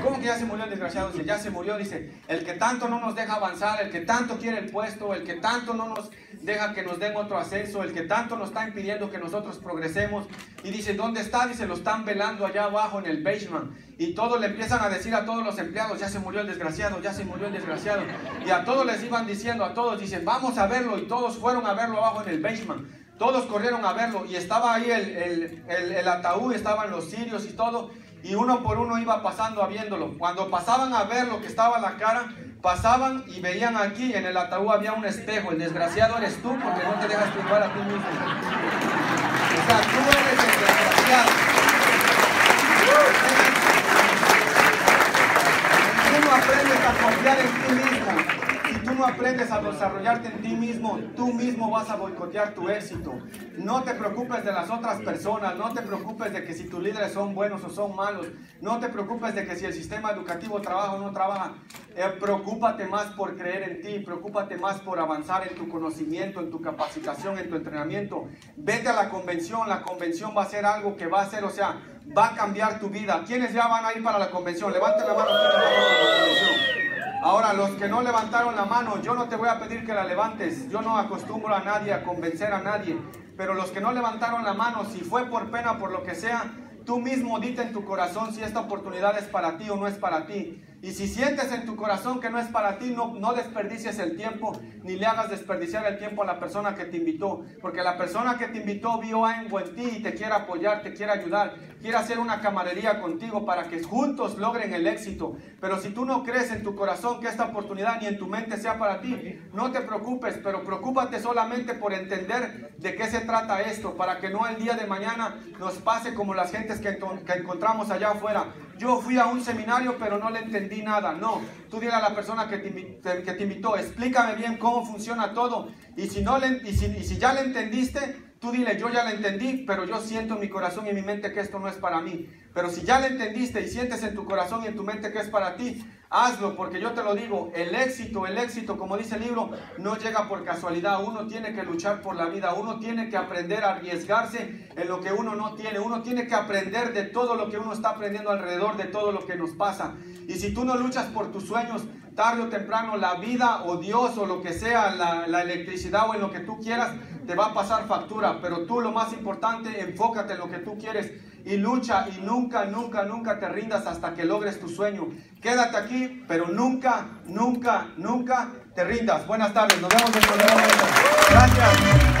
¿cómo que ya se murió el desgraciado? Dice, ya se murió. Dice, el que tanto no nos deja avanzar, el que tanto quiere el puesto, el que tanto no nos deja que nos den otro ascenso, el que tanto nos está impidiendo que nosotros progresemos. Y dice, ¿dónde está? Dice, lo están velando allá abajo en el basement. Y todos le empiezan a decir a todos los empleados, ya se murió el desgraciado, ya se murió el desgraciado. Y a todos les iban diciendo, a todos, dicen, vamos a verlo. Y todos fueron a verlo abajo en el basement. Todos corrieron a verlo y estaba ahí el, el, el, ataúd, estaban los sirios y todo. Y uno por uno iba pasando a viéndolo. Cuando pasaban a ver lo que estaba en la cara, pasaban y veían aquí en el ataúd había un espejo. El desgraciado eres tú porque no te dejas triunfar a ti mismo. O sea, tú eres el desgraciado. Tú no aprendes a confiar en ti mismo tú no aprendes a desarrollarte en ti mismo, tú mismo vas a boicotear tu éxito. No te preocupes de las otras personas, no te preocupes de que si tus líderes son buenos o son malos, no te preocupes de que si el sistema educativo trabaja o no trabaja. Eh, preocúpate más por creer en ti, preocúpate más por avanzar en tu conocimiento, en tu capacitación, en tu entrenamiento. Vete a la convención, la convención va a ser algo que va a ser, o sea, va a cambiar tu vida. ¿Quiénes ya van a ir para la convención? Levanten la mano. la convención. Los que no levantaron la mano, yo no te voy a pedir que la levantes. Yo no acostumbro a nadie a convencer a nadie. Pero los que no levantaron la mano, si fue por pena, por lo que sea, tú mismo dite en tu corazón si esta oportunidad es para ti o no es para ti. Y si sientes en tu corazón que no es para ti, no, desperdicies el tiempo, ni le hagas desperdiciar el tiempo a la persona que te invitó. Porque la persona que te invitó vio algo en ti y te quiere apoyar, te quiere ayudar, quiere hacer una camarería contigo para que juntos logren el éxito. Pero si tú no crees en tu corazón que esta oportunidad ni en tu mente sea para ti, no te preocupes, pero preocúpate solamente por entender de qué se trata esto, para que no el día de mañana nos pase como las gentes que, que encontramos allá afuera yo fui a un seminario pero no le entendí nada. No, tú dile a la persona que te, que te invitó, explícame bien cómo funciona todo. Y si, no y si, y si ya le entendiste, tú dile, yo ya le entendí, pero yo siento en mi corazón y en mi mente que esto no es para mí. Pero si ya le entendiste y sientes en tu corazón y en tu mente que es para ti, hazlo, porque yo te lo digo, el éxito, el éxito, como dice el libro, no llega por casualidad. Uno tiene que luchar por la vida, uno tiene que aprender a arriesgarse en lo que uno no tiene, uno tiene que aprender de todo lo que uno está aprendiendo alrededor, de todo lo que nos pasa. Y si tú no luchas por tus sueños, tarde o temprano la vida o Dios o lo que sea, la, la electricidad o en lo que tú quieras, te va a pasar factura. Pero tú lo más importante, enfócate en lo que tú quieres y lucha y nunca, nunca, nunca te rindas hasta que logres tu sueño. Quédate aquí, pero nunca, nunca, nunca te rindas. Buenas tardes, nos vemos en el Gracias.